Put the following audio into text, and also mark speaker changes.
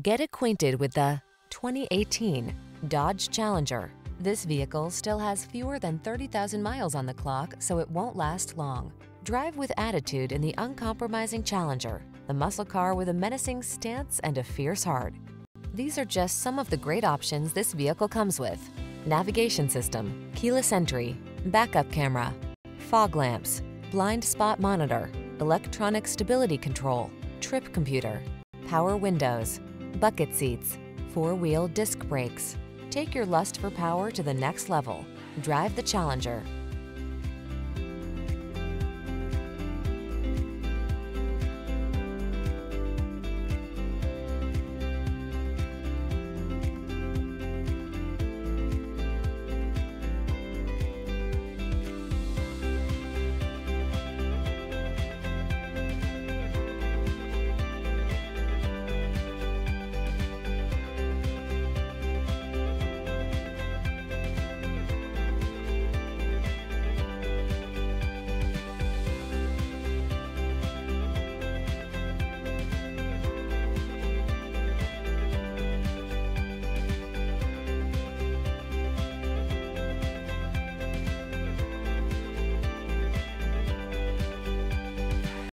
Speaker 1: Get acquainted with the 2018 Dodge Challenger. This vehicle still has fewer than 30,000 miles on the clock, so it won't last long. Drive with attitude in the uncompromising Challenger, the muscle car with a menacing stance and a fierce heart. These are just some of the great options this vehicle comes with. Navigation system, keyless entry, backup camera, fog lamps, blind spot monitor, electronic stability control, trip computer, power windows, bucket seats, four-wheel disc brakes. Take your lust for power to the next level. Drive the Challenger.